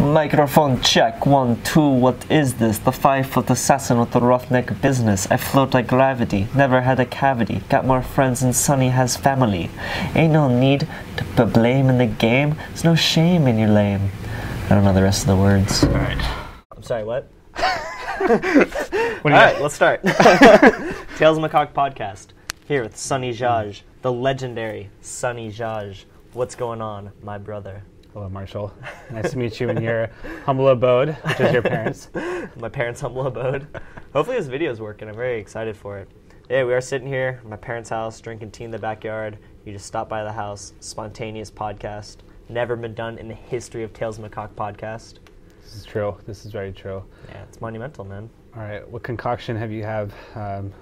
Microphone check, one, two, what is this? The five foot assassin with the roughneck business. I float like gravity, never had a cavity. Got more friends than Sonny has family. Ain't no need to put blame in the game, there's no shame in your lame. I don't know the rest of the words. Alright. I'm sorry, what? What Alright, let's start. Tales of Macaque podcast. Here with Sonny Jaj, the legendary Sonny Jaj. What's going on, my brother? Hello, Marshall. Nice to meet you in your humble abode, which is your parents. my parents' humble abode. Hopefully, this video is working. I'm very excited for it. Yeah, we are sitting here at my parents' house, drinking tea in the backyard. You just stopped by the house. Spontaneous podcast. Never been done in the history of Tales of Macaque podcast. This is true. This is very true. Yeah, it's monumental, man. All right, what concoction have you have um,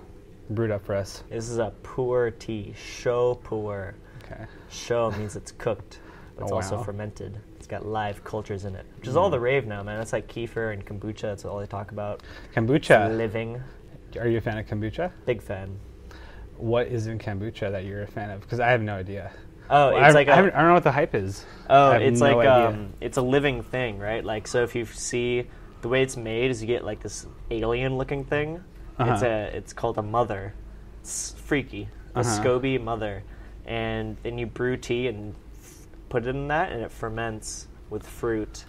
brewed up for us? This is a puer tea. Show puer. Okay. Show means it's cooked, but it's Oh, also wow. fermented. It's got live cultures in it, which is all Mm. the rave now, man. It's like kefir and kombucha. That's all they talk about. Kombucha. Living. Are you a fan of kombucha? Big fan. What is in kombucha that you're a fan of? Because I have no idea. Oh, I, it's like I, a- I don't know what the hype is. Oh, it's no like um, it's a living thing, right? Like, so if you see the way it's made, is you get like this alien-looking thing. It's Uh-huh. a, it's called a mother. It's freaky, a Uh-huh. SCOBY mother, and then you brew tea and put it in that, and it ferments with fruit.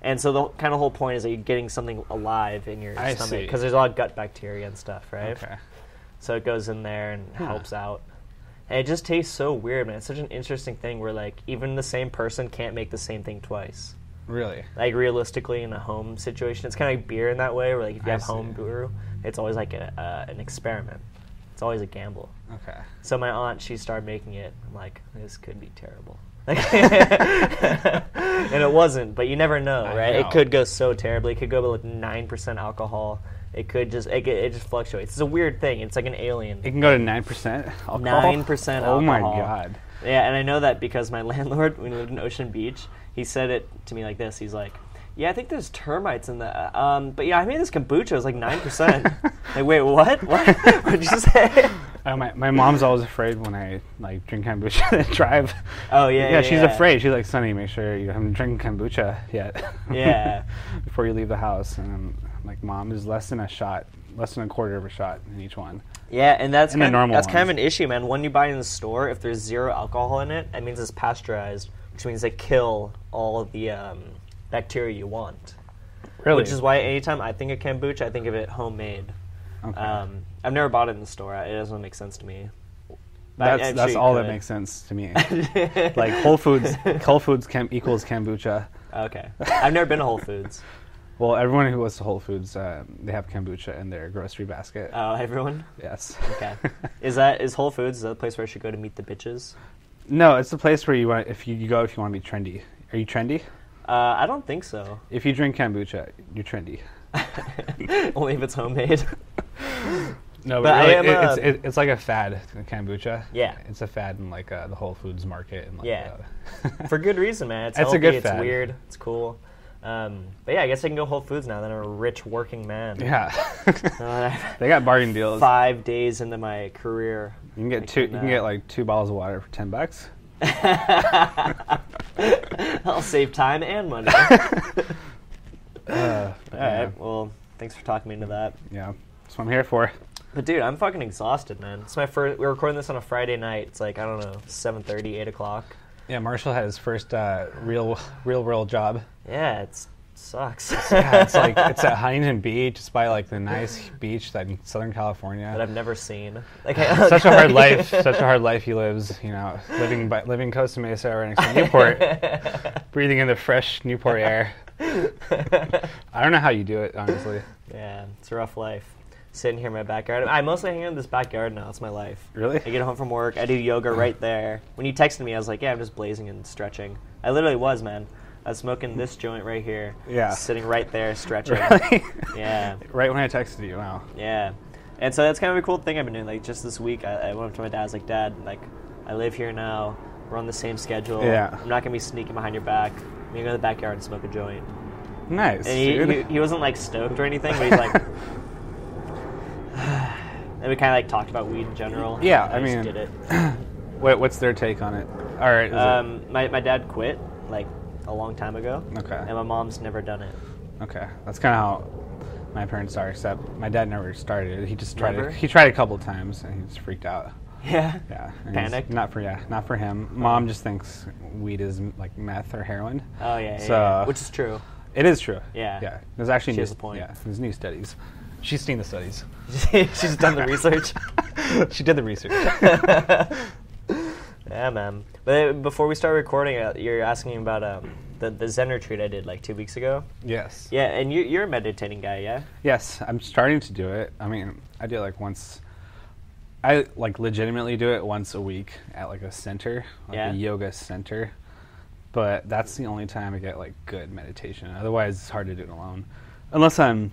And so the kind of whole point is that you're getting something alive in your I stomach because there's a lot of gut bacteria and stuff, right? Okay. So it goes in there and helps out. And it just tastes so weird, man. It's such an interesting thing where like even the same person can't make the same thing twice. Really? Like realistically, in a home situation, it's kind of like beer in that way. Where like if you I have see. home brew, it's always like a, uh, an experiment. It's always a gamble. Okay. So my aunt, she started making it. I'm like, this could be terrible. And it wasn't, but you never know, I right? know. It could go so terribly. It could go with like nine percent alcohol. It could just it, it just fluctuates. It's a weird thing. It's like an alien. It can go to 9% alcohol? 9% Oh my god. Yeah, and I know that because my landlord, when we lived in Ocean Beach, he said it to me like this. He's like, "Yeah, I think there's termites in the, um, but yeah, I made this kombucha. It was like nine percent. like, wait, what? What? What'd you say? Uh, my, my mom's always afraid when I like drink kombucha and drive. Oh yeah, yeah, she's yeah. afraid. She's like, Sonny, make sure you haven't drinking kombucha yet. Yeah. Before you leave the house. And I'm like, Mom, there's less than a shot, less than a quarter of a shot in each one. Yeah, and that's And kind normal that's kind of an issue, man. When you buy in the store, if there's zero alcohol in it, that means it's pasteurized, which means they kill all of the um, bacteria you want. Really? Which is why anytime I think of kombucha, I think of it homemade. Okay. Um, I've never bought it in the store. It doesn't make sense to me. But that's that's all that makes sense to me. like Whole Foods, Whole Foods chem- equals kombucha. Okay, I've never been to Whole Foods. Well, everyone who goes to Whole Foods, uh, they have kombucha in their grocery basket. Oh, everyone. yes. Okay, is that is Whole Foods? Is that the place where I should go to meet the bitches? no, it's the place where you want if you, you go if you want to be trendy. Are you trendy? Uh, I don't think so. If you drink kombucha, you're trendy. Only if it's homemade. No, But but, I am, it- it's, it, it's like a fad, kombucha. Yeah. It's a fad in like uh, the Whole Foods market. And like, Yeah. uh, For good reason, man. It's That's a good It's fad. weird. It's cool. Um, but yeah, I guess I can go Whole Foods now. That I'm a rich working man. yeah. Uh, they got bargain deals. five days into my career. You can get I two. can, you can get like two bottles of water for ten bucks. I'll save time and money. Uh, All yeah. Well, thanks for talking me into that. yeah, that's what I'm here for. But dude, I'm fucking exhausted, man. It's my first. We're recording this on a Friday night. It's like I don't know, 7:30, 8 o'clock. Yeah, Marshall had his first uh, real, real world job. Yeah, it sucks. Yeah, it's like it's at Huntington Beach. It's by like the nice beach that in Southern California that I've never seen. Like Such a hard life. Such a hard life he lives. You know, living by, living Costa Mesa right next to Newport, breathing in the fresh Newport air. I don't know how you do it, honestly. Yeah, it's a rough life. Sitting here in my backyard. I mostly hang out in this backyard now. It's my life. Really? I get home from work. I do yoga right there. When you texted me, I was like, "Yeah, I'm just blazing and stretching." I literally was, man. I was smoking this joint right here. Yeah. Sitting right there, stretching. Really? Yeah. Right when I texted you. Wow. Yeah. And so that's kind of a cool thing I've been doing. Like just this week, I, I went up to my dad. I was like, "Dad, like, I live here now. We're on the same schedule. Yeah. I'm not gonna be sneaking behind your back. I'm gonna go to the backyard and smoke a joint." Nice. And he, he, he wasn't like stoked or anything, but he's like. and we kind of like talked about weed in general. Yeah, and I mean- did it. What, what's their take on it? All right. Is it- Um, my my dad quit like a long time ago, Okay. and my mom's never done it. Okay, that's kind of how my parents are. Except my dad never started. He just tried. Never? It, he tried a couple times and he just freaked out. Yeah. Yeah. Panicked? Not for yeah, not for him. Mom just thinks weed is like meth or heroin. Oh yeah, yeah, yeah. which is true. It is true. Yeah. Yeah. There's actually She new, has a point. Yeah. There's new studies. She's seen the studies. She's done the research. she did the research. Yeah, man. But uh, before we start recording, uh, you're asking about um, the the Zen retreat I did like two weeks ago. yes. Yeah, and you, you're a meditating guy, yeah? Yes, I'm starting to do it. I mean, I do it like once. I like legitimately do it once a week at like a center, like Yeah. a yoga center. But that's the only time I get like good meditation. Otherwise, it's hard to do it alone. Unless I'm,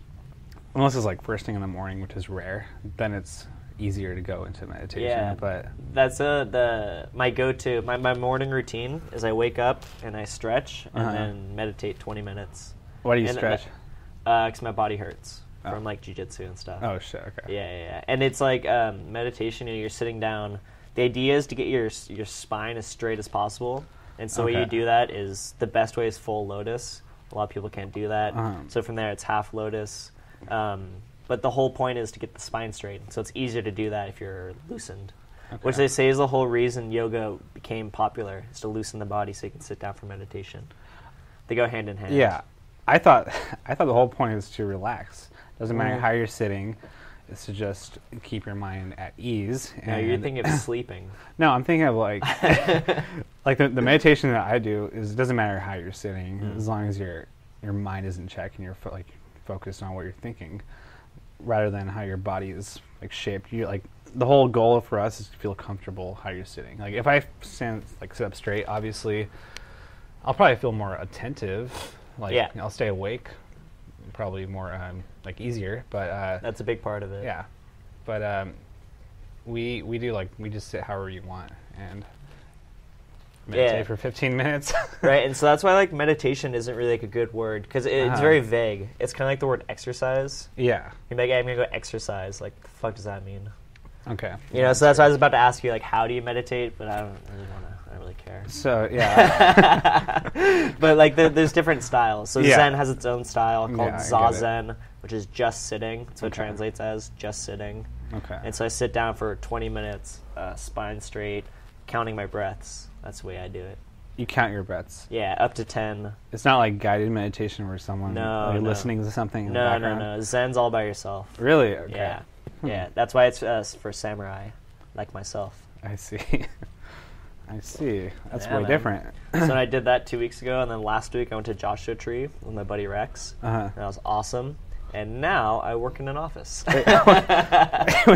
unless it's like first thing in the morning, which is rare. Then it's easier to go into meditation. Yeah. But That's uh, the my go-to. My, my morning routine is I wake up and I stretch and Uh-huh. then meditate 20 minutes. why do you And stretch? Because my body hurts Oh. from like jujitsu and stuff. oh shit. Okay. Yeah, yeah, yeah. And it's like um, meditation. You know, you're sitting down. The idea is to get your your spine as straight as possible. And so the way you do that is the best way is full lotus. A lot of people can't do that. Uh-huh. So from there, it's half lotus. Um, but the whole point is to get the spine straight. So it's easier to do that if you're loosened. Which they say is the whole reason yoga became popular is to loosen the body so you can sit down for meditation. They go hand in hand. Yeah, I thought I thought the whole point is to relax. Doesn't matter Mhm. how you're sitting. It's to just keep your mind at ease. No, you're thinking of sleeping. no, I'm thinking of like like the, the meditation that I do is it doesn't matter how you're sitting Mm. as long as your your mind is in check and you're like focused on what you're thinking, rather than how your body is like shaped. You like the whole goal for us is to feel comfortable how you're sitting. Like if I stand like sit up straight, obviously, I'll probably feel more attentive. Like Yeah. I'll stay awake, probably more um, like easier. But uh, That's a big part of it. yeah, but um, we we do like we just sit however you want and meditate Yeah. for 15 minutes. right and so that's why like meditation isn't really like a good word because it's Uh-huh. very vague it's kind of like the word exercise yeah. you're like i'm gonna go exercise like the fuck does that mean Okay. you know so that's why i was about to ask you like how do you meditate but i don't really want to i don't really care So yeah. but like the, there's different styles so Yeah. zen has its own style called Yeah, it. zazen which is just sitting so it Okay. translates as just sitting okay. and so i sit down for 20 minutes uh, spine straight counting my breaths that's the way i do it you count your breaths. yeah up to 10 It's not like guided meditation where someone No, like, no. listening to something. In the no no no zen's all by yourself Really? Okay. Yeah, Hmm. yeah. That's why it's uh, for samurai, like myself. I see. I see. That's Yeah, way man. different. so I did that two weeks ago, and then last week I went to Joshua Tree with my buddy Rex. Uh-huh. And that was awesome. And now I work in an office.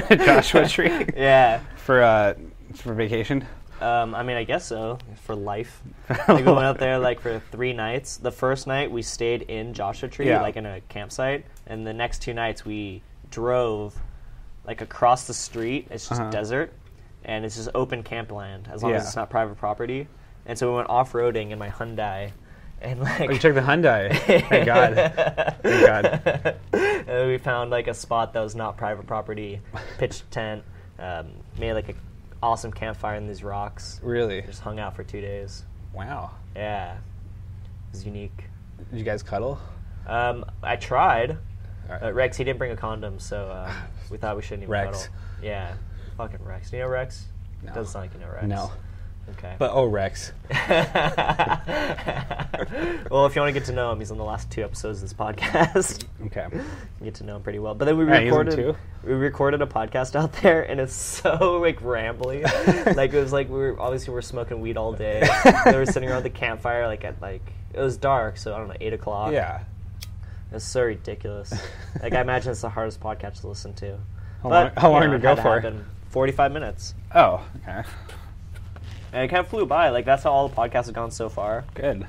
Joshua Tree yeah. for uh for vacation. Um, I mean, I guess so for life. Like we went out there like for three nights. The first night we stayed in Joshua Tree, Yeah. like in a campsite, and the next two nights we drove like across the street. It's just Uh-huh. desert, and it's just open campland as long as it's not private property. And so we went off roading in my Hyundai, and like Oh, you checked the Hyundai. Thank God. Thank God. and we found like a spot that was not private property, pitched tent, um, made like a awesome campfire in these rocks. Really? Just hung out for two days. Wow. Yeah, it was unique. Did you guys cuddle? Um, I tried. Alright. Uh, Rex, he didn't bring a condom, so um, we thought we shouldn't even Rex. cuddle. Yeah, fucking Rex. Do you know Rex? No. Doesn't sound like you know Rex. No. Okay. But oh, Rex. well, if you want to get to know him, he's on the last two episodes of this podcast. Okay. You get to know him pretty well. But then we recorded two. we recorded a podcast out there, and it's so like rambly. like it was like we were obviously we're smoking weed all day. they were sitting around the campfire like at like it was dark, so I don't know eight o'clock. Yeah. it's so ridiculous. like I imagine it's the hardest podcast to listen to. How But, long, how you long know, did it it go for? happen. Forty-five minutes, Oh, okay. And it kind of flew by. Like that's how all the podcasts have gone so far. Good.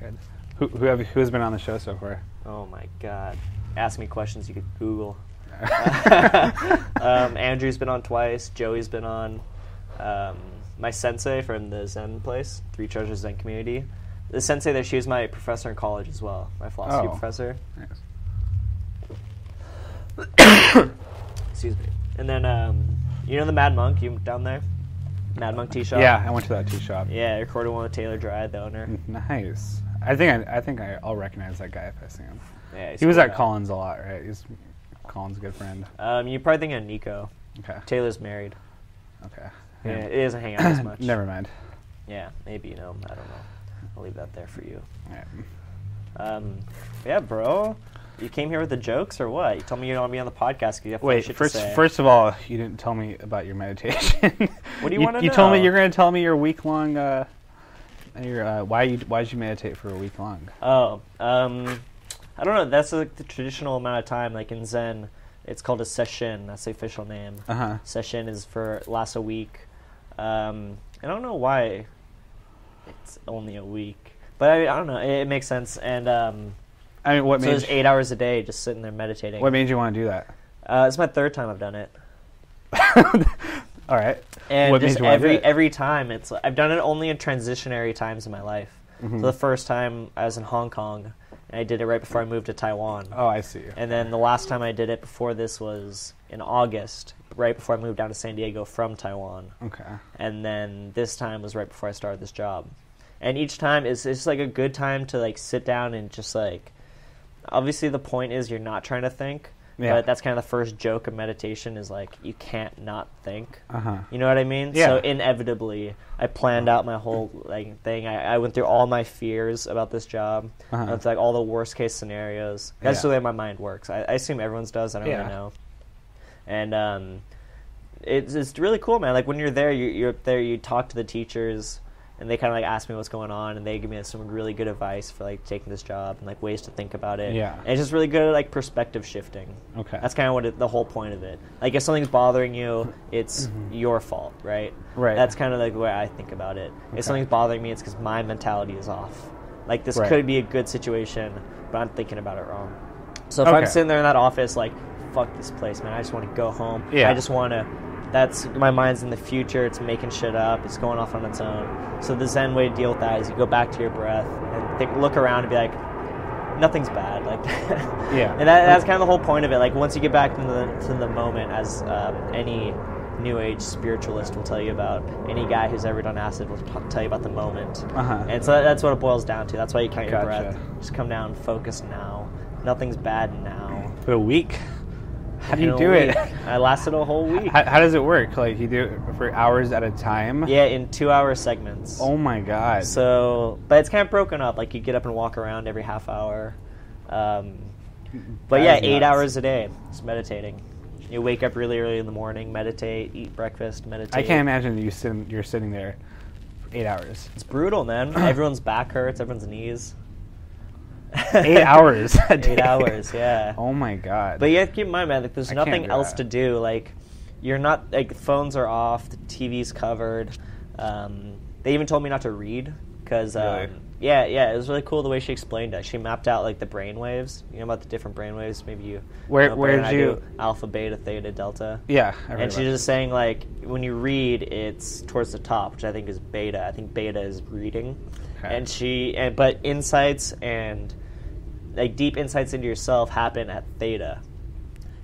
Good. Who, who, have, who has been on the show so far? Oh my god! Ask me questions you could Google. um, Andrew's been on twice. Joey's been on. Um, my sensei from the Zen place, Three Treasures Zen Community. The sensei there, she was my professor in college as well, my philosophy Oh. professor. Nice. Excuse me. And then, um, you know the Mad Monk, you down there? Mad Monk Tea Shop? Yeah, I went to that tea shop. Yeah, I recorded one with Taylor Dry, the owner. Nice. I think I, I think I, I'll recognize that guy if I see him. Yeah, he's He was cool at guy. Collins a lot, right? He's Collins' a good friend. Um, you probably think of Nico. Okay. Taylor's married. Okay. Yeah, it doesn't hang out as much. Never mind. Yeah, maybe you know. I don't know. I'll leave that there for you. Alright. Um, yeah, bro. You came here with the jokes or what? You told me you don't want to be on the podcast because you have Wait, shit first to say. first of all, you didn't tell me about your meditation. What do you wanna You told me you're going to tell me your week long. Uh, your uh, why you why did you meditate for a week long? Oh, um, I don't know. That's like the traditional amount of time. Like in Zen, it's called a session. That's the official name. Uh huh. Session is for lasts a week. Um, I don't know why it's only a week, but I, I don't know. It, it makes sense. And um, I mean, what so made it's eight hours a day just sitting there meditating. what made you want to do that? Uh, it's my third time I've done it. All right. And What just you wanna do every every time, it's I've done it only in transitionary times in my life. Mhm. So the first time I was in Hong Kong, and I did it right before I moved to Taiwan. Oh, I see. And then the last time I did it before this was in August, right before I moved down to San Diego from Taiwan. Okay. And then this time was right before I started this job. And each time is it's like a good time to like sit down and just like obviously the point is you're not trying to think. Yeah. But that's kind of the first joke of meditation is like you can't not think. Uh huh. You know what I mean? Yeah. So inevitably, I planned out my whole like thing. I, I went through all my fears about this job. Uh-huh. through like all the worst case scenarios. That's Yeah. the way my mind works. I, I assume everyone's does. I don't Yeah. really know. And um, it's it's really cool, man. Like when you're there, you, you're up there. You talk to the teachers, and they kind of like ask me what's going on, and they give me some really good advice for like taking this job and like ways to think about it. Yeah. And it's just really good at like perspective shifting. Okay. That's kind of what it, the whole point of it. Like if something's bothering you, it's your fault, right? Mm-hmm. Right. That's kind of like the way I think about it. Okay. If something's bothering me, it's because my mentality is off. Like this Right. could be a good situation, but I'm thinking about it wrong. So if I'm sitting there in that office, like, fuck this place, man. I just want to go home. Yeah. I just want to. That's my mind's in the future. It's making shit up. It's going off on its own. So the Zen way to deal with that is you go back to your breath and think, look around and be like, nothing's bad. Like, Yeah. and that, that's kind of the whole point of it. Like once you get back into the to the moment, as um, any new age spiritualist will tell you about, any guy who's ever done acid will t- tell you about the moment. Uh-huh. And so that's what it boils down to. That's why you count your breath. Just come down, focus now. Nothing's bad now. For a week. How do you do it? I lasted a whole week. How, how does it work? Like you do it for hours at a time? Yeah, in two-hour segments. Oh my god. So, but it's kind of broken up. Like you get up and walk around every half hour. Um, but That yeah, eight nuts. hours a day, just meditating. You wake up really early in the morning, meditate, eat breakfast, meditate. I can't imagine you sitting. You're sitting there for eight hours. It's brutal, man. everyone's back hurts, everyone's knees. Eight hours. Eight hours, yeah. Oh my god. But you have to keep in mind, man, like there's I nothing else that. to do. Like you're not like phones are off, the TV's covered. Um, they even told me not to read because um, Really? yeah, yeah, it was really cool the way she explained it. She mapped out like the brain waves. You know about the different brain waves. Maybe you Where- know where did you- alpha, beta, theta, delta. yeah. I And she's just saying like when you read, it's towards the top, which I think is beta. I think beta is reading, Okay. and she and but insights and like deep insights into yourself happen at theta.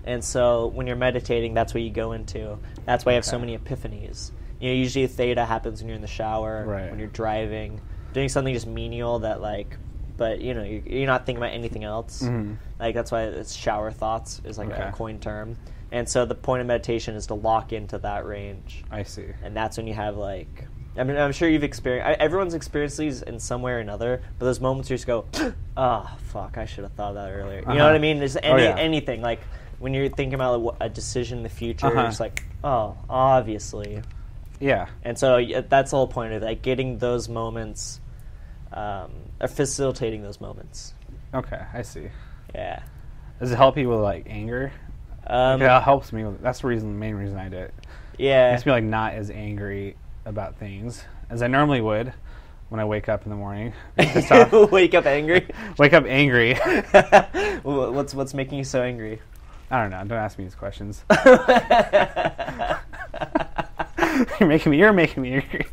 And so when you're meditating, that's what you go into. That's why you have so many epiphanies. You know, usually theta happens when you're in the shower, Right. when you're driving, doing something just menial that like, but you know, you're, you're not thinking about anything else. Mhm. Like that's why it's shower thoughts is like Okay. a coin term. And so the point of meditation is to lock into that range, I see. and that's when you have like. I mean, I'm sure you've experienced. Everyone's experienced these in some way or another. But those moments where you just go, "Ah, fuck! I should have thought of that earlier." You know Uh-huh. what I mean? There's Oh, any yeah. anything like when you're thinking about a decision in the future, Uh-huh. you're like, "Oh, obviously." Yeah. And so that's the whole point of like getting those moments, um, or facilitating those moments. Okay. I see. Yeah. Does it help you with like anger? Um, it helps me. With, that's the reason. The main reason I did it. It yeah. makes me like not as angry about things as I normally would when I wake up in the morning. Wake up angry. wake up angry. What's what's making you so angry? I don't know. Don't ask me these questions. you're making me. You're making me angry.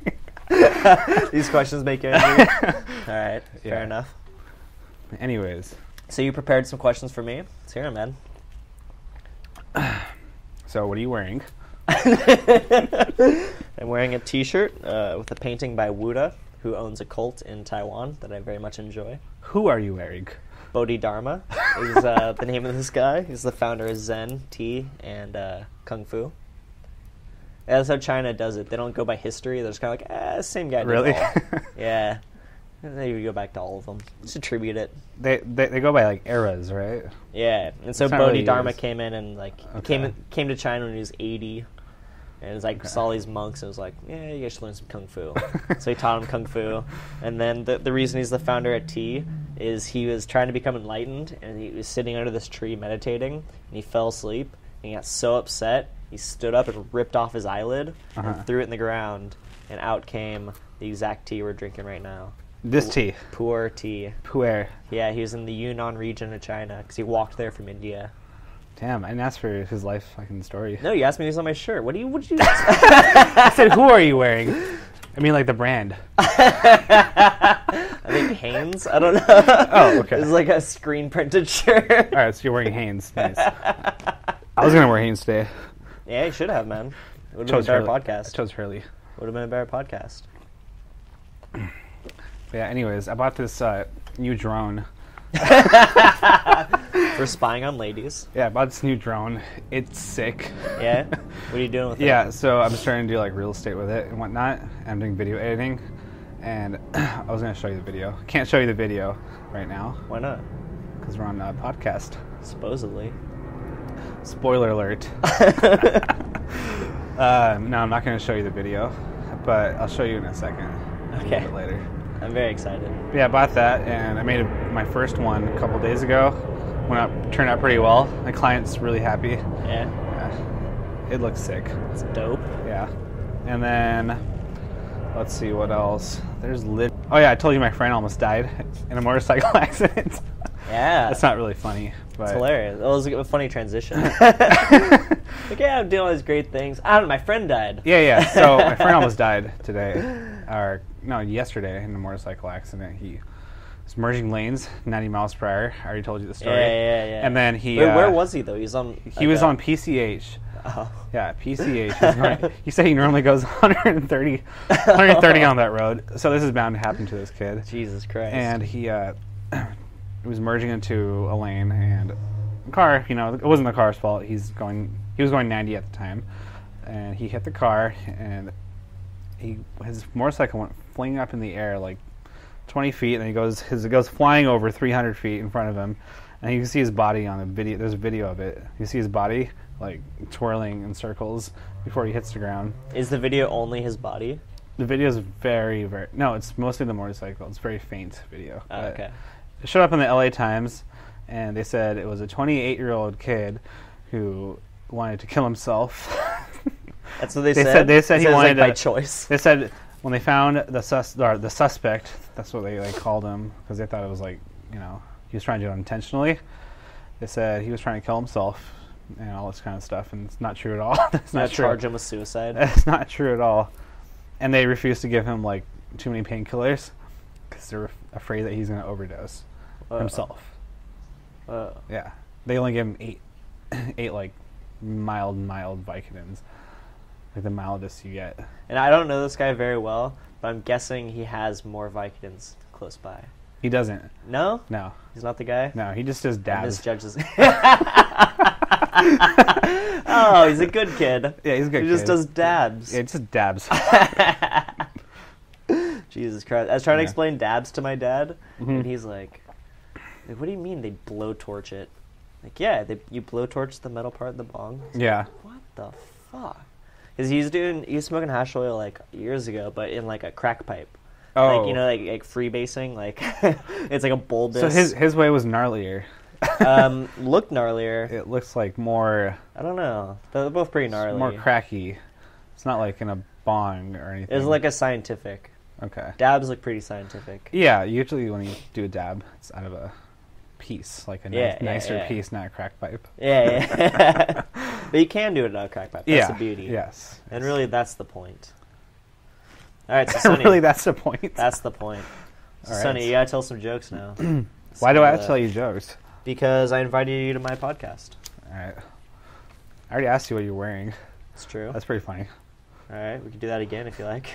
These questions make you angry. All right, fair enough. Anyways, So you prepared some questions for me? Let's hear 'em, man. so what are you wearing? I'm wearing a T-shirt uh, with a painting by Wuda. who owns a cult in Taiwan that I very much enjoy. Who are you wearing? Bodhidharma is uh, the name of this guy. He's the founder of Zen, Tea, and uh, Kung Fu. That's how China does it. They don't go by history. They're just kind of like, eh, same guy. Really? yeah. And then you go back to all of them. Just attribute it. They, they they go by like eras, right? Yeah, and so not really Bodhidharma came in and like Okay. came came to China when he was eighty, and it was like saw these monks and was like, yeah, you guys should learn some kung fu. so he taught him kung fu, and then the the reason he's the founder at Tea is he was trying to become enlightened, and he was sitting under this tree meditating, and he fell asleep, and he got so upset he stood up and ripped off his eyelid Uh-huh. and threw it in the ground, and out came the exact tea we're drinking right now. This tea, Pu'er tea. puer. Yeah, he was in the Yunnan region of China because he walked there from India. Damn, I didn't ask for his life fucking story. No, you asked me who's on my shirt. What do you? What did you? I said, who are you wearing? I mean, like the brand. I think Hanes. I don't know. Oh, okay. It's like a screen printed shirt. All right, so you're wearing Hanes. Nice. I was gonna wear Hanes today. Yeah, you should have, man. It would have been a better Hurley. I podcast. chose Hurley. Would have been a better podcast. But yeah. Anyways, I bought this uh, new drone. For spying on ladies. Yeah, I bought this new drone. It's sick. Yeah. What are you doing with it? Yeah, so I'm starting to do like real estate with it and whatnot. I'm doing video editing, and I was gonna show you the video. Can't show you the video right now Why not? because we're on a podcast. Supposedly. Spoiler alert. um, no, I'm not gonna show you the video, but I'll show you in a second. A Okay. little bit later. I'm very excited. Yeah, I bought that, and I made a, my first one a couple days ago. Went out, turned out pretty well. My client's really happy. Yeah. Yeah, it looks sick. It's dope. Yeah. And then let's see what else. There's lit. Oh yeah, I told you my friend almost died in a motorcycle accident. Yeah. That's not really funny, but It's hilarious. It was a funny transition. like, yeah, I'm doing all these great things. I don't know, my friend died. Yeah, yeah. So my friend almost died today, or no, yesterday in a motorcycle accident. He was merging lanes, 90 miles per hour. I already told you the Yeah, story. yeah, yeah. And then he. Where, uh, where was he though? He was on. He like was a- on PCH. Oh. Yeah, PCH. He's nor- he said he normally goes 130, 130 on that road. So this is bound to happen to this kid. Jesus Christ. and he uh, was merging into a lane and the car you know it wasn't the car's fault he's going he was going 90 at the time and he hit the car and he his motorcycle went flinging up in the air like 20 feet and he goes his it goes flying over 300 feet in front of him and you can see his body on the video there's a video of it you see his body like twirling in circles before he hits the ground is the video only his body? the video is very very no it's mostly the motorcycle it's very faint video Oh, okay. it showed up in the LA Times, and they said it was a 28 year old kid who wanted to kill himself. That's what they, They said. said- they said he it was, like, wanted by to- choice. they said when they found the sus the suspect, that's what they like called him because they thought it was like you know he was trying to do it intentionally. They said he was trying to kill himself and all this kind of stuff, and it's not true at all. it's Not true. charge him with suicide. It's not true at all. And they refused to give him like too many painkillers because they're afraid that he's going to overdose Uh, himself. uh, Yeah, they only give him eight, eight like mild, mild Vicodins, like the mildest you get. and I don't know this guy very well, but I'm guessing he has more Vicodins close by. He doesn't. No, No, he's not the guy. no, he just does dabs. misjudged this. oh, he's a good kid. Yeah, he's a good He just does dabs. Yeah, just dabs. Jesus Christ! I was trying to explain dabs to my dad, Mhm. and he's like, like, "What do you mean they blowtorch it?" Like, yeah, they, you blowtorch the metal part of the bong. yeah, What the fuck? Because he's doing, he was smoking hash oil like years ago, but in like a crack pipe. oh, Like you know, like like freebasing, like it's like a bowl so his his way was gnarlier. um, looked gnarlier. It looks like more I don't know. They're both pretty gnarly. more cracky. It's not like in a bong or anything. It's like a scientific. okay. Dabs look pretty scientific. Yeah, usually when you do a dab, it's out of a piece, like a Yeah, nice, yeah, nicer yeah. piece, not a crack pipe. Yeah, yeah. but you can do it on a crack pipe. That's the beauty. Yes. And really, that's the point. All right, so Sonny, really, that's the point. that's the point. So All right. Sonny, you gotta tell some jokes now. Why do I have to tell uh, you jokes? Because I invited you to my podcast. All right. I already asked you what you're wearing. It's true. That's pretty funny. All right, we can do that again if you like.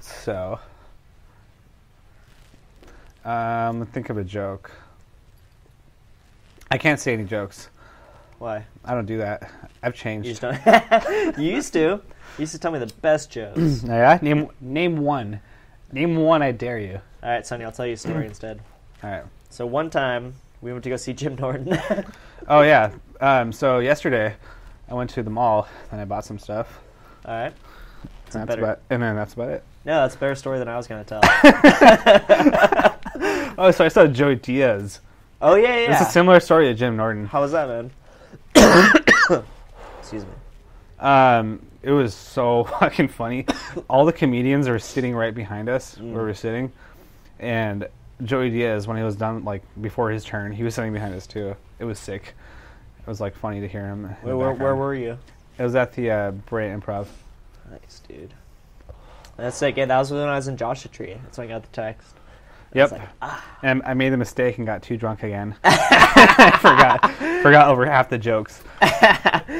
So, Um, think of a joke. I can't say any jokes. Why? I don't do that. I've changed. You just don't. you used to. You used to tell me the best jokes. Oh, yeah, name name one. Name one. I dare you. All right, Sonny, I'll tell you a story instead. All right. So one time we went to go see Jim Norton. Oh yeah. Um, so yesterday, I went to the mall and I bought some stuff. All right. And that's better. about, and then that's about it. No, that's a better story than I was gonna tell. Oh, so I saw Joey Diaz. Oh yeah, yeah. It's a similar story to Jim Norton. How was that, man? Excuse me. Um, it was so fucking funny. All the comedians are sitting right behind us Mm. where we're sitting, and Joey Diaz, when he was done, like before his turn, he was sitting behind us too. It was sick. It was like funny to hear him. the Where, where, were you? It was at the uh, Bray Improv. Nice, dude. That's like, yeah, that was when I was in Joshua Tree. That's when I got the text. I Yep. was like, ah. And I made the mistake and got too drunk again. I forgot forgot over half the jokes.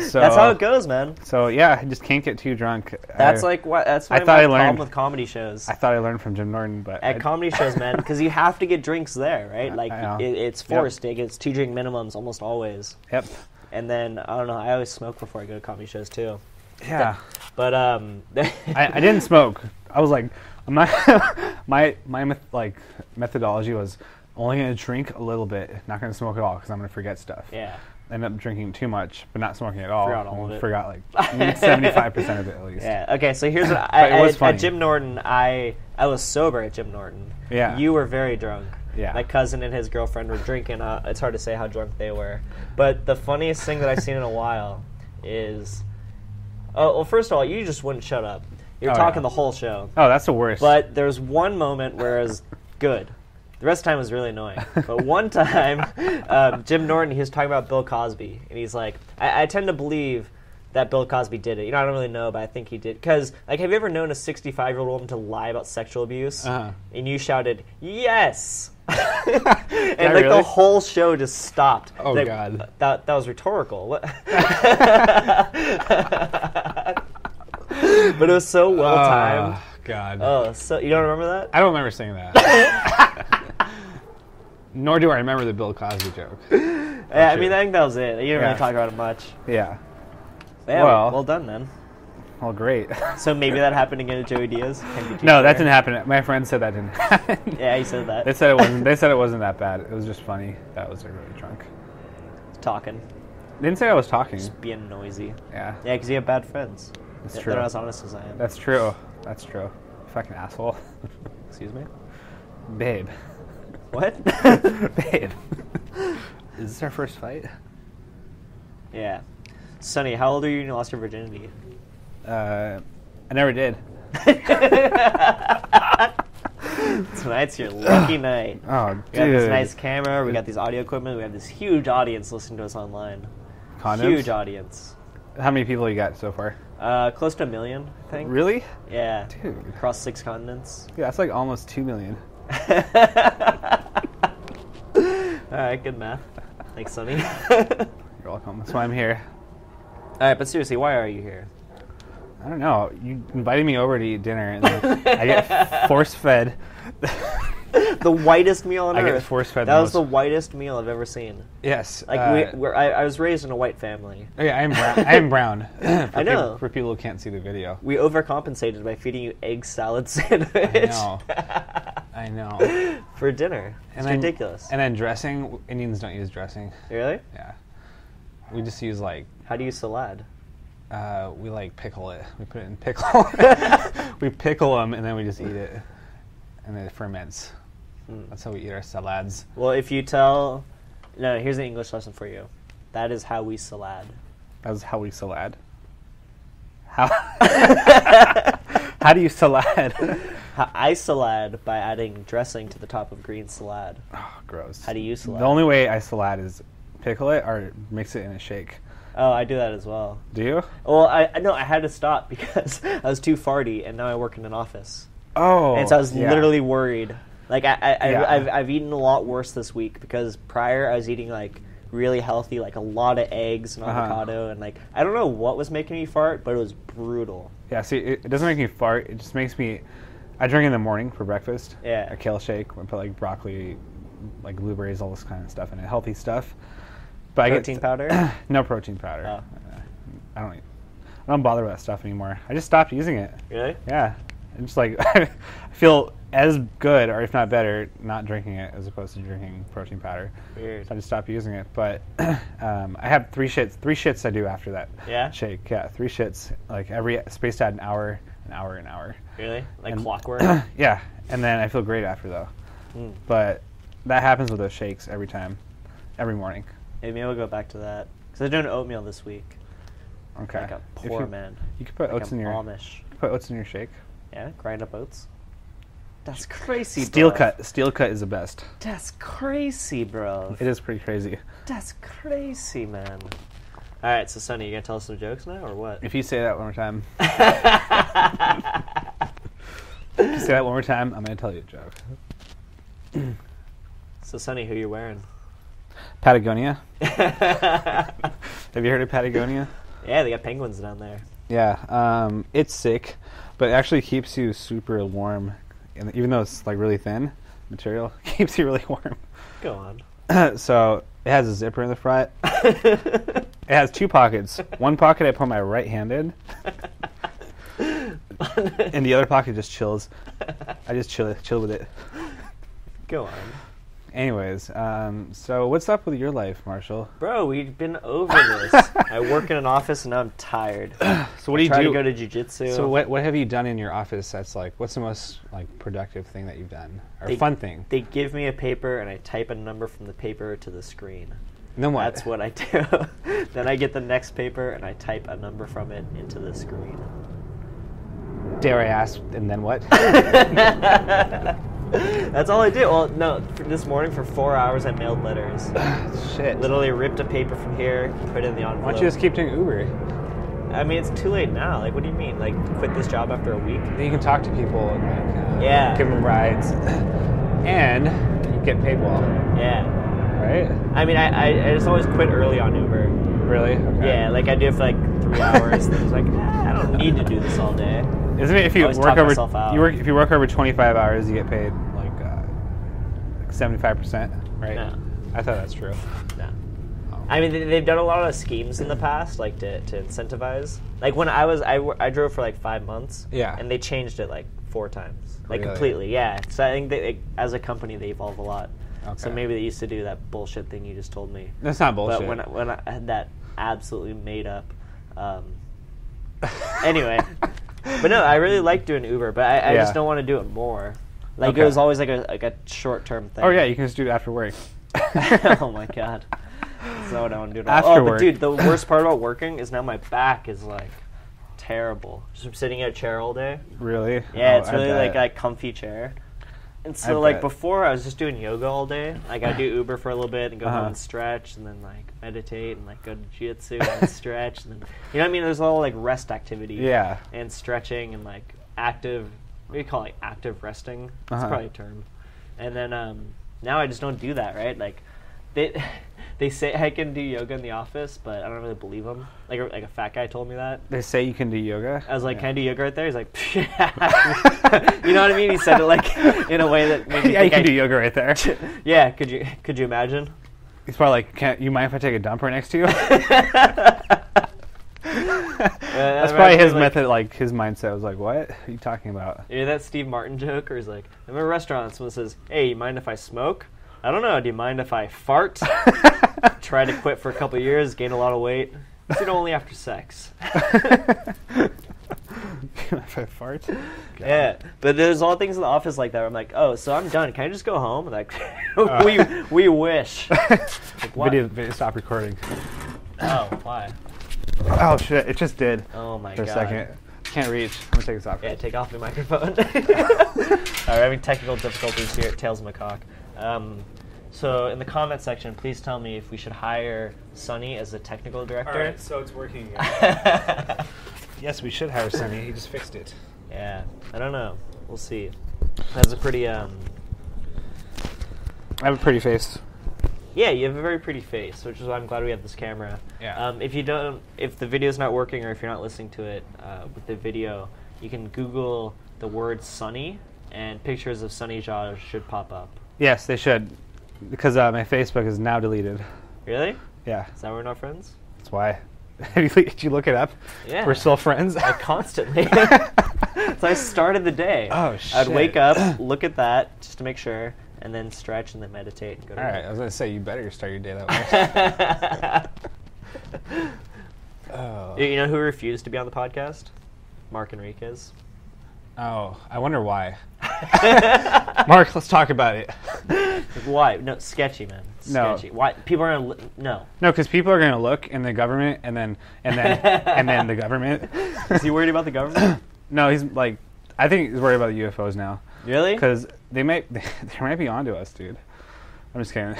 So That's how it goes, man. So yeah, I just can't get too drunk. That's I, like what. That's I my thought I learned- with comedy shows. I thought I learned from Jim Norton, but At I- comedy shows, man, because you have to get drinks there, right? Like it, it's Yep. forced. It gets two drink minimums almost always. yep. And then I don't know. I always smoke before I go to comedy shows too. Yeah. But um, I, I didn't smoke. I was like, I'm not. my my like methodology was only gonna drink a little bit, not gonna smoke at all because I'm gonna forget stuff. yeah. Ended up drinking too much, but not smoking at all. Forgot all of it. Forgot like 75 percent of it at least. Yeah. Okay. So here's what I, it was at, funny. at Jim Norton. I I was sober at Jim Norton. Yeah. You were very drunk. Yeah. My cousin and his girlfriend were drinking. Uh, it's hard to say how drunk they were. But the funniest thing that I've seen in a while is, oh well, first of all, you just wouldn't shut up. You're Oh, talking yeah. the whole show. Oh, that's the worst. But there's one moment where it was good. The rest of the time was really annoying. But one time, um, Jim Norton, he was talking about Bill Cosby, and he's like, I, I tend to believe that Bill Cosby did it. You know, I don't really know, but I think he did. Because, like, have you ever known a 65 year old woman to lie about sexual abuse? Uh-huh. And you shouted, yes! and, like, the whole show just stopped. Oh, Like, God. That, that was rhetorical. But it was so well timed. Oh, ah, God. Oh, so you don't remember that? I don't remember saying that. Nor do I remember the Bill Cosby joke. Yeah, I mean, I think that was it. You didn't Yeah. really talk about it much. Yeah. Yeah, Well- well, done, then. Well, great. So maybe that happened again to Joey Diaz. No, that didn't happen. My friend said that didn't happen. Yeah, he said that. They said it wasn't. They said it wasn't that bad. It was just funny. That was like really drunk. Talking, They didn't say I was talking. being noisy. Yeah, Yeah, because you have bad friends. That's They're true. not as honest as I am. That's true. That's true. Fucking asshole. Excuse me. Babe. What? Babe. Is this our first fight? yeah. Sonny, how old are you when you lost your virginity? Uh, I never did. Tonight's your lucky night. Oh, dude. We got this nice camera. We got these audio equipment. We have this huge audience listening to us online. Condoms? Huge audience. How many people you got so far? Uh, close to a million, I think. Really? Yeah. Dude. Across six continents. Yeah, that's like almost two million. All right, good math. Thanks, Sonny. You're welcome. That's why I'm here. All right, but seriously, why are you here? I don't know. You invited me over to eat dinner, and I get force fed. The whitest meal on I get earth. force-fed That the was the whitest meal I've ever seen. yes. Like uh, we, we're, I, I was raised in a white family. oh yeah, I am brown. I am brown. for I know. People, for people who can't see the video. We overcompensated by feeding you egg salad sandwich I know. I know. for dinner. It's then- ridiculous. And then dressing. Indians don't use dressing. really? Yeah. We just use like How do you salad? uh, we like pickle it. We put it in pickle. we pickle them and then we just eat it, and then it ferments. Hmm. That's how we eat our salads. Well, if you tell, no, here's an English lesson for you. That is how we salad. That's how we salad. How? how do you salad? I salad by adding dressing to the top of green salad. oh, gross. How do you salad? The only way I salad is pickle it or mix it in a shake. Oh, I do that as well. Do you? Well, I I- no, I had to stop because I was too farty, and now I work in an office, Oh. and so I was yeah. literally worried. Like I, I, Yeah. I I've, I've eaten a lot worse this week because prior I was eating like really healthy, like a lot of eggs and Uh-huh. avocado, and like I don't know what was making me fart, but it was brutal. Yeah. See, it, it doesn't make me fart. It just makes me I drink in the morning for breakfast. Yeah. A kale shake. I put like broccoli, like blueberries, all this kind of stuff in it. Healthy stuff. But Protein I get, powder? no protein powder. Oh. Uh, I don't. I don't bother with that stuff anymore. I just stopped using it. Really? Yeah. I'm just like I feel as good, or if not better, not drinking it as opposed to drinking protein powder. Weird. So I just stopped using it. But um, I have three shits. Three shits I do after that Yeah? shake. Yeah, three shits. Like every spaced out an hour, an hour, an hour. Really? Like And- clockwork? yeah, and then I feel great after though. Mm. But that happens with those shakes every time, every morning. Maybe we'll go back to that. Because I'm doing oatmeal this week. Okay. Like a poor you, man. You could put Like oats in your Amish. put oats in your shake. Yeah, grind up oats. That's crazy, Steel bro. cut. Steel cut is the best. That's crazy, bro. It is pretty crazy. That's crazy, man. All right, so Sonny, you gonna tell us some jokes now, or what? If you say that one more time, if you say that one more time, I'm gonna tell you a joke. so Sonny, who you wearing? Patagonia. Have you heard of Patagonia? Yeah, they got penguins down there. Yeah, um, it's sick, but it actually keeps you super warm, and even though it's like really thin material, it keeps you really warm. Go on. so it has a zipper in the front. It has two pockets. One pocket I put my right hand in, and the other pocket just chills. I just chill chill with it. Go on. Anyways, um, so what's up with your life, Marshall? Bro, we've been over this. I work in an office and now I'm tired. So what do you Try do? to go to jujitsu. so what what have you done in your office? That's like what's the most like productive thing that you've done or They- fun thing? They give me a paper and I type a number from the paper to the screen. And then what? That's what I do. then I get the next paper and I type a number from it into the screen. Dare I ask? And then what? That's all I did. Well, no, this morning for four hours I mailed letters. Shit. Literally ripped a paper from here, put it in the envelope. Why don't you just keep doing Uber? I mean, it's too late now. Like, what do you mean? Like, quit this job after a week? Then you can talk to people and like, uh, Yeah. give them rides, and you get paid well, Yeah. right? I mean, I, I, I just always quit early on Uber. Really? Okay. Yeah, like I do it for like three hours. and it's like, ah, I don't need to do this all day. Isn't it if you work over you work if you work over twenty five hours, you get paid like uh, seventy five percent, right? No. I thought that's true. No. Oh. I mean, they- they've done a lot of schemes in the past, like to, to incentivize. Like when I was, I, I drove for like five months. Yeah. And they changed it like four times, like Really? completely. Yeah. So I think they, like, as a company, they evolve a lot. So maybe they used to do that bullshit thing you just told me. That's not bullshit. But when I, when I had that absolutely made up. Um, anyway, but no, I really like doing Uber, but I, I Yeah. just don't want to do it more. Like Okay. it was always like a like a short term thing. oh yeah, you can just do it after work. oh my god. That's not what I want to do. All. After oh, but work. dude, the worst part about working is now my back is like terrible. Just from sitting in a chair all day. really? Yeah, Oh, it's really like a comfy chair. And I so like bet. before I was just doing yoga all day. Like I do Uber for a little bit and go Uh-huh. home and stretch and then like meditate and like go to jiu-jitsu and stretch and then you know what I mean? There's a little like rest activity. Yeah. And stretching and like active what do you call it? Active resting. That's Uh-huh. probably a term. And then um now I just don't do that, right? Like they they say I can do yoga in the office, but I don't really believe them. Like a, like a fat guy told me that. They say you can do yoga. I was like, yeah. "Can I do yoga right there?" He's like, "You know what I mean?" He said it like in a way that yeah, you can I- do yoga right there. Yeah, could you could you imagine? He's probably like, "Can't you mind if I take a dump right next to you?" That's probably his like, method. Like his mindset was like, "What are you talking about?" You know that Steve Martin joke, or he's like, "I'm in a restaurant." Someone says, "Hey, you mind if I smoke?" I don't know. Do you mind if I fart? Try to quit for a couple years, gain a lot of weight. I said only after sex. if I fart. Yeah, but there's all things in the office like that. Where I'm like, oh, so I'm done. Can I just go home? Like, Uh. we we wish. what? Video, video, stop recording. Oh, why? Oh shit! It just did. Oh my For god. a second. Can't reach. I'm gonna take this off. Yeah, take off the microphone. Alright, we're having technical difficulties here at Tails McCock. Um, so in the comment section, please tell me if we should hire Sunny as the technical director. All right, so it's working. Yes, we should hire Sunny. He just fixed it. Yeah, I don't know. We'll see. That's a pretty um. I have a pretty face. Yeah, you have a very pretty face, which is why I'm glad we have this camera. Yeah. Um, if you don't, if the video's not working or if you're not listening to it uh, with the video, you can Google the word Sunny, and pictures of Sunny Jaw should pop up. Yes, they should, because uh, my Facebook is now deleted. Really? Yeah, Is that why we're not friends? that's why. Did you look it up? Yeah. We're still friends. I constantly. so I started the day. Oh, I'd wake up, look at that just to make sure, and then stretch and then meditate and go to All right, I was gonna say you better start your day that way. oh. You know who refused to be on the podcast? Mark Enriquez. Oh, I wonder why. Mark, let's talk about it. Why? No, sketchy, man. No. Sketchy. Why? People are gonna li- no. No, because people are gonna look in the government, and then and then and then the government. Is he worried about the government? No, he's like, I think he's worried about the UFOs now really? because they might they might be onto us, dude. I'm just kidding.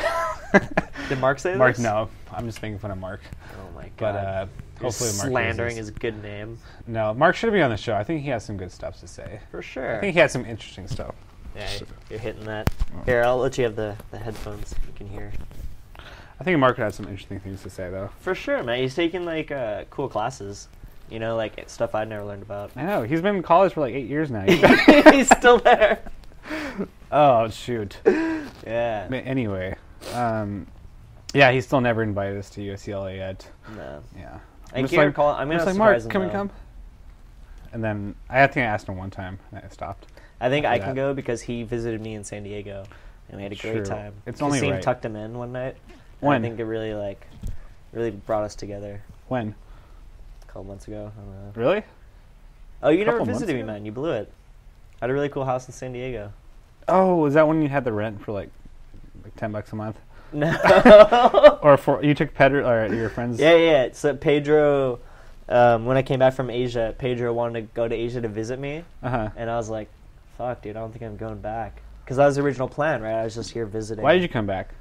Did Mark say Mark, this? no, I'm just making fun of Mark. Oh my god. But uh, hopefully, Mark slandering his good name No, Mark should be on the show. I think he has some good stuff to say. for sure. I think he has some interesting stuff. yeah, you're hitting that. Here, I'll let you have the, the headphones. You can hear. I think Mark has some interesting things to say, though. For sure, man. He's taking like uh, cool classes. You know, like stuff I'd never learned about. I know he's been in college for like eight years now. He's still there. oh shoot. Yeah. But anyway, um, yeah, he's still never invited us to UCLA yet. No. Yeah. I I'm just can't like, recall. I'm I'm gonna just like Mark, surprise him, can we come? And then I think I asked him one time, and I stopped. I think I that. can go because he visited me in San Diego, and we had a great time. It's only Christine right. tucked him in one night. When? I think it really like, really brought us together When? a couple months ago. I don't know. Really? Oh, you never visited me, ago? man. You blew it. I had a really cool house in San Diego. Oh, was that when you had the rent for like, like ten bucks a month? No. Or for you took Pedro or your friends? yeah, yeah. So Pedro, um, when I came back from Asia, Pedro wanted to go to Asia to visit me, Uh huh. and I was like, "Fuck, dude, I don't think I'm going back." Because that was the original plan, right? I was just here visiting. Why did you come back?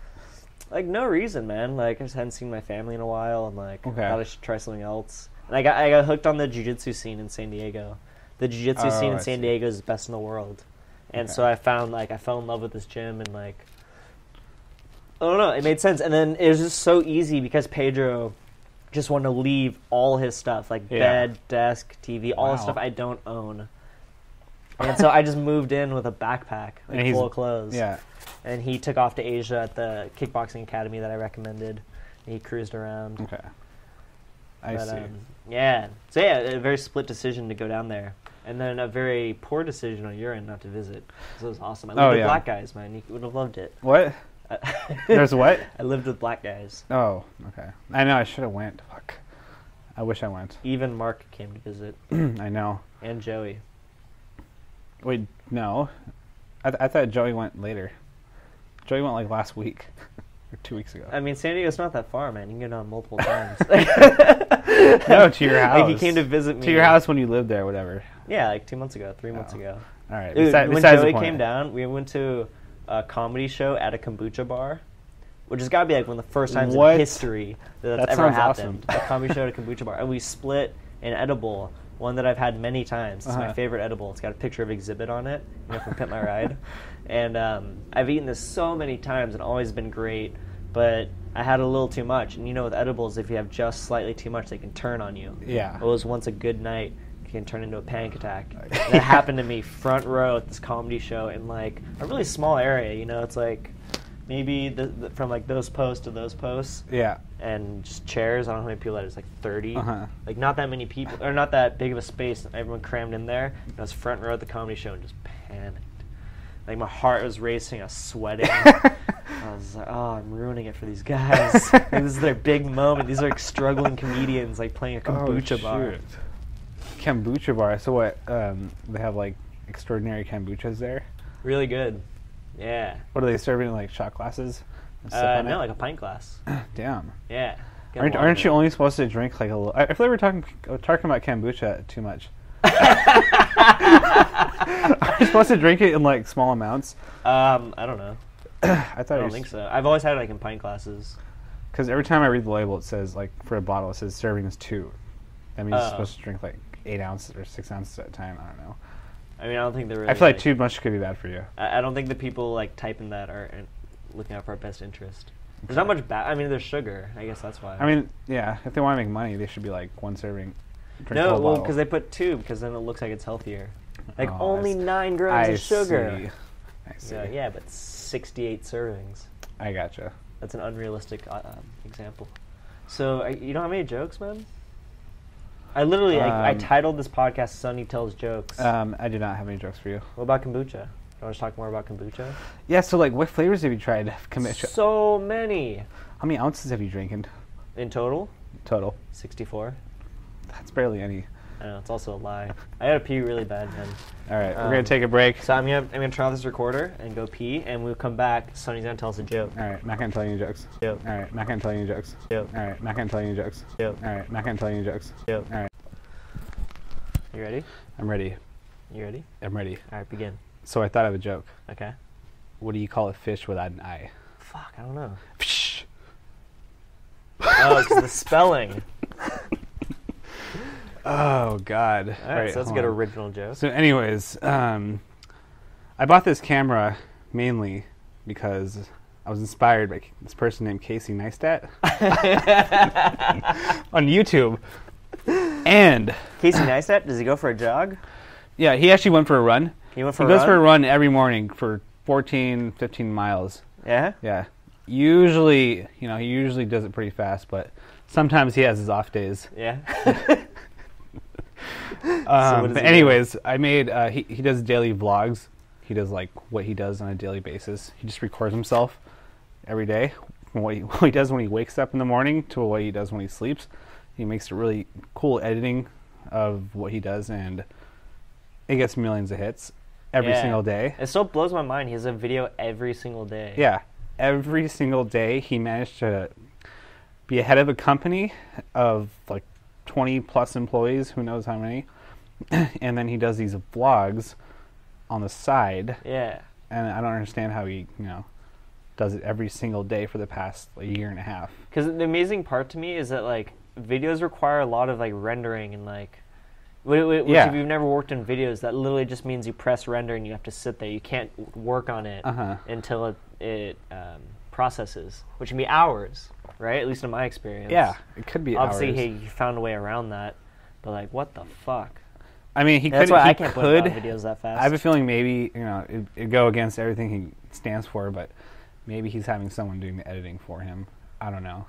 Like no reason, man. Like I just hadn't seen my family in a while, and like Okay. thought I should try something else. And I got I got hooked on the jiu-jitsu scene in San Diego. The jiu-jitsu Oh, scene in I San see. Diego is the best in the world, and Okay. so I found like I fell in love with this gym and like I don't know, it made sense. And then it was just so easy because Pedro just wanted to leave all his stuff like Yeah. bed, desk, TV, all the Wow. stuff I don't own. And so I just moved in with a backpack And like, he's- full of clothes Yeah. and he took off to Asia at the kickboxing academy that I recommended. And he cruised around. Okay. I see. Um, yeah. So yeah, a very split decision to go down there, and then a very poor decision on your end not to visit. So it was awesome. I Oh, with yeah. black guys, man. You would have loved it. what? There's what? I lived with black guys. Oh, okay. I know. I should have went. Fuck. I wish I went. Even Mark came to visit, I know. and Joey. Wait, no. I, th- I thought Joey went later. Joey went like last week or two weeks ago. I mean, San Diego's not that far, man. You can get on multiple times. no, to your house. Like he came to visit me. to your house when you lived there, whatever. Yeah, like two months ago, three months Oh. ago. All right. Dude, besi- when besides Joey came down, we went to a comedy show at a kombucha bar, which has got to be like one of the first times What? in history that that's That ever happened. A comedy show at a kombucha bar, and we split an edible, one that I've had many times. It's my Uh-huh. favorite edible. It's got a picture of Xzibit on it, you know, from Pimp My Ride, and um, I've eaten this so many times and always been great. But I had a little too much, and you know, with edibles, if you have just slightly too much, they can turn on you. Yeah. It was once a good night can turn into a panic attack. And that happened to me front row at this comedy show in like a really small area. You know, it's like maybe the, the, from like those posts to those posts Yeah. and just chairs. I don't know how many people that is, like 30. Uh-huh. Like not that many people, or not that big of a space. Everyone crammed in there. And I was front row at the comedy show and just panicked. Like my heart was racing. I was sweating. I was like, oh, I'm ruining it for these guys. like, this is their big moment. These are like struggling comedians, like playing a kombucha oh, bar. Kombucha bar. So what? Um, they have like extraordinary kombuchas there. Really good. Yeah. What are they serving in like shot glasses? Uh, no, it? like a pint glass. Damn. Yeah. Aren't, aren't you only supposed to drink like a little? I I feel like we're talking uh, talking about kombucha too much. Are you supposed to drink it in like small amounts? Um, I don't know. I thought I don't think so. I've always had it like in pint glasses. Because every time I read the label, it says like for a bottle, it says serving is two. That means you're Oh. supposed to drink like eight ounces or six ounces at a time. I don't know. I mean, I don't think they're. Really, I feel like too much could be bad for you. I, I don't think the people like typing that are uh, looking out for our best interest. There's not much bad. I mean, there's sugar. I guess that's why. I mean, yeah, if they want to make money, they should be like one serving. No, well, because they put two, because then it looks like it's healthier. Like Oh, only nine grams I of sugar. see. I see. Yeah, yeah, but 68 servings. I gotcha. That's an unrealistic uh, um, example. So uh, you don't have any jokes, man? I literally I, I Um, titled this podcast "Sunny Tells Jokes." Um, I do not have any jokes for you. what about kombucha? You want to talk more about kombucha? Yeah. So, like, what flavors have you tried? Kombucha. So many How many ounces have you drinking in total. total? 64. That's barely any. I know it's also a lie. I gotta pee really bad, man. All right, we're Um, gonna take a break. So I'm gonna I'm gonna turn off this recorder and go pee, and we'll come back. Sunny's gonna tell us a joke. All right, not gonna tell you any jokes. Joke. All right, not gonna tell you any jokes. Joke. All right, not gonna tell you any jokes. Joke. All right, not gonna tell you any jokes. Joke. All right, You ready? I'm ready. You ready? I'm ready. All right, begin. So I thought of a joke. Okay. What do you call a fish without an eye? Fuck, I don't know. Fish. Oh, it's the spelling. Oh God. All right, so that's a hold good on. original joke. So, anyways, um, I bought this camera mainly because I was inspired by this person named Casey Neistat on YouTube. And Casey Neistat, does he go for a jog? yeah, he actually went for a run. He went for He goes run? for a run every morning for 14, 15 miles. Yeah. Yeah. Usually, you know, he usually does it pretty fast, but sometimes he has his off days. Yeah. Um, does but anyways, I made uh, he he does daily vlogs. He does like what he does on a daily basis. He just records himself every day. From what he, what he does when he wakes up in the morning to what he does when he sleeps. He makes a really cool editing of what he does, and it gets millions of hits every Yeah. single day. It still blows my mind. He has a video every single day. Yeah, every single day he managed to be ahead of a company of like 20 plus employees, who knows how many. and then he does these vlogs on the side, Yeah. and I don't understand how he, you know, does it every single day for the past like, year and a half. Because the amazing part to me is that like videos require a lot of like rendering and like, wh- wh- which Yeah. if you've never worked in videos, that literally just means you press render and you have to sit there. You can't work on it Uh-huh. until it it um, processes, which can be hours, right? At least in my experience. Yeah, it could be Obviously, hours. he found a way around that, but like, what the fuck? I mean, he That's could. why he I can't could. put out videos that fast. I have a feeling maybe you know it, it'd go against everything he stands for, but maybe he's having someone doing the editing for him. I don't know.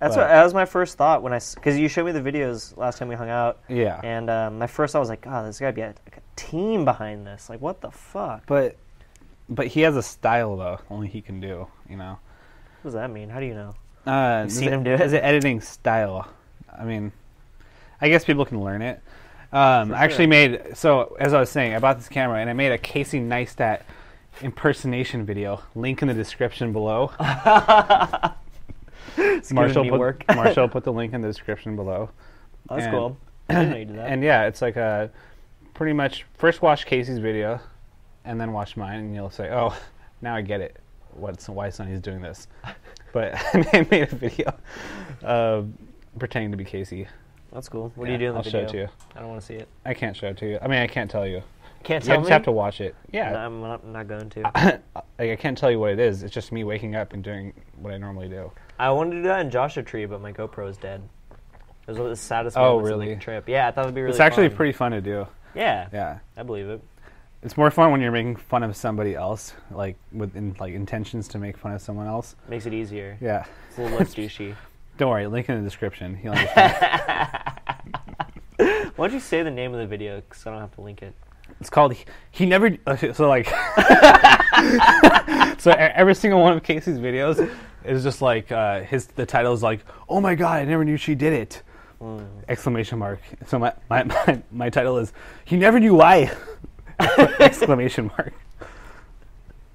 That's but- what that was my first thought when I because you showed me the videos last time we hung out. Yeah. And um, my first thought was like, oh, there's got to be a, like a team behind this. Like, what the fuck? But but he has a style though, only he can do. You know. What does that mean? How do you know? Uh, seen him do it? His editing style. I mean, I guess people can learn it. Um, For I actually made so as I was saying, I bought this camera and I made a Casey Neistat impersonation video. Link in the description below. Marshall put, work. Marshall put the link in the description below. Oh, that's and- cool. I didn't know you did that. And yeah, it's like a pretty much first watch Casey's video, and then watch mine, and you'll say, "Oh, now I get it. What's why Sunny's doing this?" But I made a video uh, pretending to be Casey. that's cool. What do you do in the I'll video? show it to you. I don't want to see it. I can't show it to you. I mean, I can't tell you. Can't tell just me. have to watch it. No, Yeah, I'm not, I'm not going to. like I can't tell you what it is. It's just me waking up and doing what I normally do. I wanted to do that in Joshua Tree, but my GoPro is dead. It was the saddest Oh, really? the trip. Yeah, I thought it'd be really. it's actually fun. pretty fun to do. Yeah, Yeah, I believe it. It's more fun when you're making fun of somebody else, like with in, like intentions to make fun of someone else. Makes it easier. Yeah. It's a little less douchey. Don't worry, link in the description. You'll understand. Why don't you say the name of the video? Because I don't have to link it. it's called he, he never. So like, so every single one of Casey's videos is just like uh, his. The title is like, "Oh my god, I never knew she did it!" Mm. Exclamation mark. So my my, my, my title is he never knew why! Exclamation mark.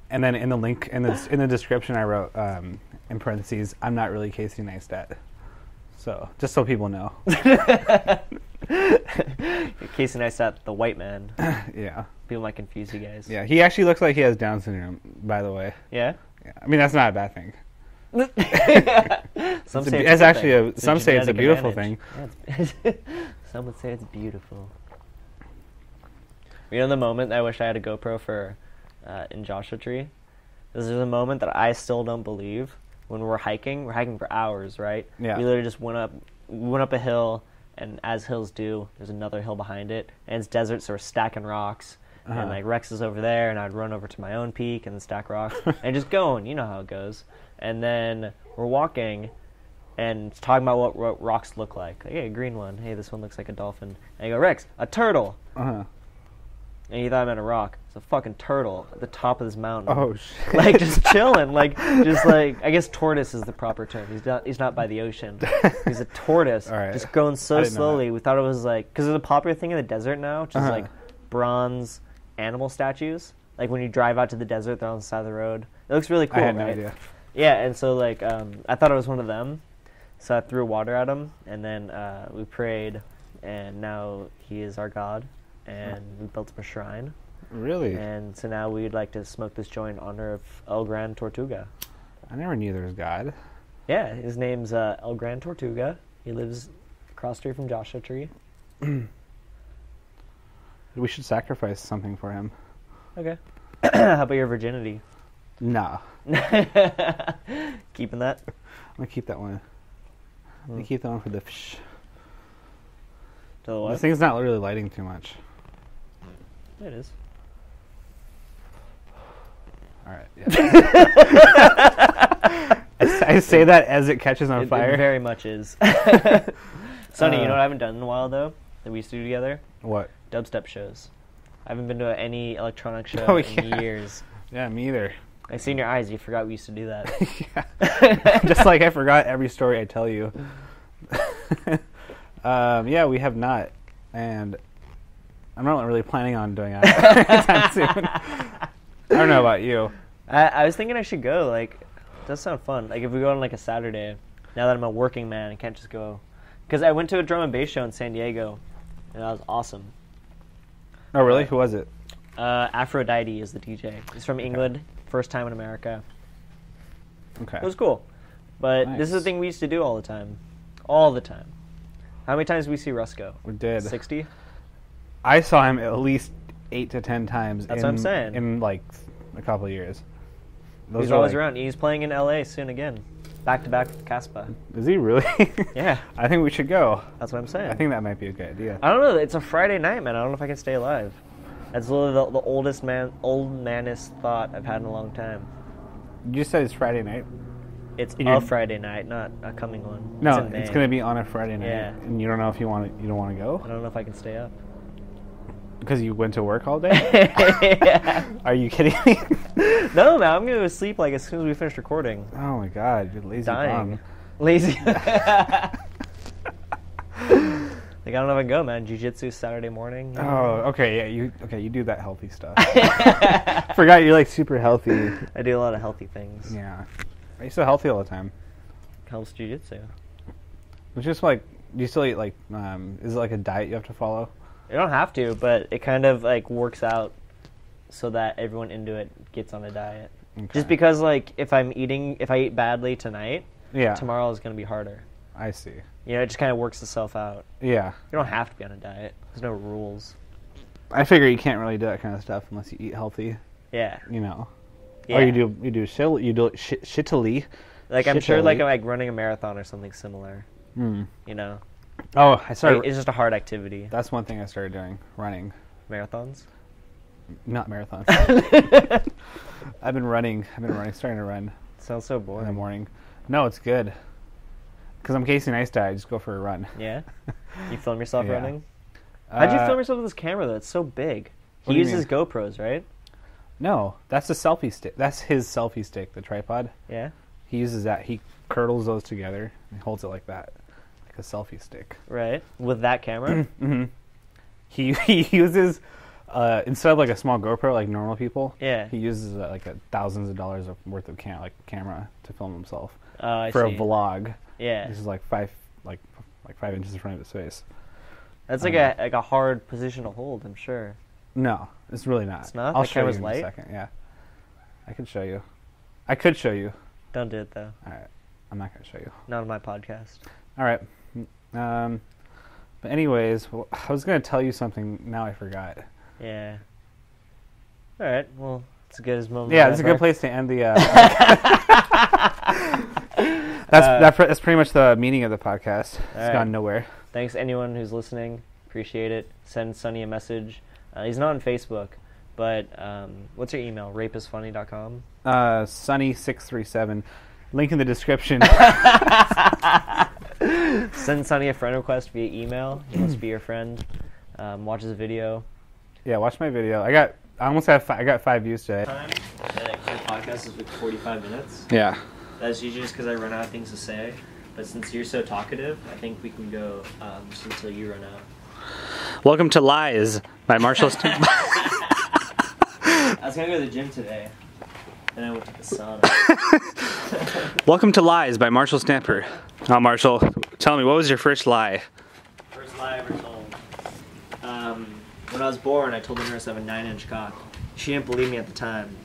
And then in the link in the in the description, I wrote um, in parentheses, "I'm not really Casey Neistat." So just so people know, Casey Neistat, the white man. yeah, People might confuse you guys. yeah. He actually looks like he has Down syndrome. By the way, Yeah. yeah. I mean that's not a bad thing. Some It's a- say it's actually a- some say it's a beautiful advantage. Yeah, some would say it's beautiful. You know the moment I wish I had a GoPro for uh, in Joshua Tree? This is a moment that I still don't believe when we're hiking. We're hiking for hours, right? Yeah. We literally just went up, we went up a hill, and as hills do, there's another hill behind it, and it's desert, so we're stacking rocks. Uh-huh. And like Rex is over there, and I'd run over to my own peak and stack rocks and just going. You know how it goes. And then we're walking, and talking about what, what rocks look like. like. Hey, a green one. Hey, this one looks like a dolphin. And I go, Rex, a turtle. Uh-huh. And he thought I meant a rock. It's a fucking turtle at the top of this mountain. Oh shit. like just chilling, like just like I guess tortoise is the proper term. He's not he's not by the ocean. He's a tortoise, right. just going so I didn't know slowly. We thought it was like because there's a popular thing in the desert now, which is Uh-huh. like bronze animal statues. Like when you drive out to the desert, they're on the side of the road. It looks really cool. I had no right? idea. Yeah, and so like um, I thought it was one of them, so I threw water at him, and then uh, we prayed, and now he is our god, and we built him a shrine. Really? And so now we'd like to smoke this joint in honor of El Gran Tortuga. I never knew there was God. Yeah, his name's uh, El Gran Tortuga. He lives across the street from Joshua Tree. We should sacrifice something for him. Okay. How about your virginity? Nah. Keeping that? I'm gonna keep that one. I'm Hmm. gonna keep that one for the fish. To the This thing's not really lighting too much. It is. All right. Yeah. I, s- I say that as it catches on It, fire. it very much is. Sunny, you know Uh, what I haven't done in a while though? That we used to do together? what? Dubstep shows. I haven't been to any electronic show Oh, in yeah. years. Yeah, me either. I see in your eyes you forgot we used to do that. yeah. Just like I forgot every story I tell you. um, yeah, we have not, and I'm not really planning on doing it anytime soon. I don't know about you. I, I was thinking I should go. Like, it does sound fun. Like if we go on like a Saturday. Now that I'm a working man, I can't just go. Because I went to a drum and bass show in San Diego, and that was awesome. Oh, really? Who was it? Uh, Aphrodite is the DJ. He's from England. First time in America. Okay. It was cool. But this is the thing we used to do all the time. All the time. How many times did we see Rusko? We did. 60? I saw him at least eight to ten times. That's in, what I'm saying. In like a couple of years. Those He's always like- around. He's playing in LA soon again. Back to back with Caspa. Is he really? Yeah. I think we should go. That's what I'm saying. I think that might be a good idea. I don't know. It's a Friday night, man. I don't know if I can stay alive. That's literally the, the oldest man, old manest thought I've had in a long time. You said it's Friday night. It's And a Friday night, not a coming one. No, in it's going to be on a Friday night, Yeah. and you don't know if you want to. You don't want to go. I don't know if I can stay up. Because you went to work all day. Are you kidding me? No, man. I'm gonna go to sleep like as soon as we finish recording. oh my god, you're lazy Dying. bum. Lazy. like I don't know if I can go, man. Jiu-jitsu Saturday morning. you know? Oh, okay, yeah, you okay? You do that healthy stuff. Forgot you're like super healthy. I do a lot of healthy things. Yeah, are you so healthy all the time? Helps jiu-jitsu. It's just like do you still eat like um, is it like a diet you have to follow? You don't have to, but it kind of like works out so that everyone into it gets on a diet. Okay. Just because like if I'm eating if I eat badly tonight, yeah, tomorrow is gonna be harder. I see. You know, it just kind of works itself out. Yeah, You don't have to be on a diet. There's no rules. I figure you can't really do that kind of stuff unless you eat healthy. Yeah. You know, yeah. or you do you do shill you do sh- shittily. Like I'm sure like. I'm like running a marathon or something similar. Hmm. You know, Oh, I started. It's just a hard activity. that's one thing I started doing: running, Marathons. not marathons. I've been running. I've been running, starting to run Sounds so in the boring. morning. No, it's good. Because I'm Casey Neistat. I just go for a run. Yeah. You film yourself Yeah. running? How'd you Uh, film yourself with this camera though? It's so big. What He do you uses GoPros, right? No, that's a selfie stick. That's his selfie stick, the tripod. Yeah. He uses that. He curdles those together and holds it like that, a selfie stick. Right. With that camera. hmm He he uses uh, instead of like a small GoPro like normal people. Yeah. He uses uh, like a thousands of dollars of worth of cam- like camera to film himself Oh, I for see. a vlog. Yeah. This is like five like like five inches in front of his face. That's like a like a hard position to hold. I'm sure. No, it's really not. It's not? I'll The show you camera's in light? a second. Yeah, I could show you. I could show you. Don't do it though. All right, I'm not gonna show you. Not on my podcast. All right. Um, but anyways, well, I was gonna tell you something. Now I forgot. Yeah. All right. Well, it's a good as moment. Yeah, it's a good place to end the. Uh, that's Uh, that, that's pretty much the meaning of the podcast. It's right. gone nowhere. Thanks anyone who's listening. Appreciate it. Send Sunny a message. Uh, he's not on Facebook, but um, what's your email? Rapeisfunny.com. Uh, Sunny637. Link in the description. Send Sunny a friend request via email. He wants to be your friend. Um, watches a video. yeah, watch my video. I got. I almost have. Fi- I got five views today. Time. My podcast is like 45 minutes. Yeah. That's usually just because I run out of things to say. But since you're so talkative, I think we can go um, just until you run out. Welcome to Lies by Marshall. St- I was gonna go to the gym today. Then I went to the sauna. Welcome to Lies by Marshall Stamper. Oh, Marshall, tell me what was your first lie? First lie I ever told. Um, when I was born, I told the nurse I have a nine inch cock. She didn't believe me at the time,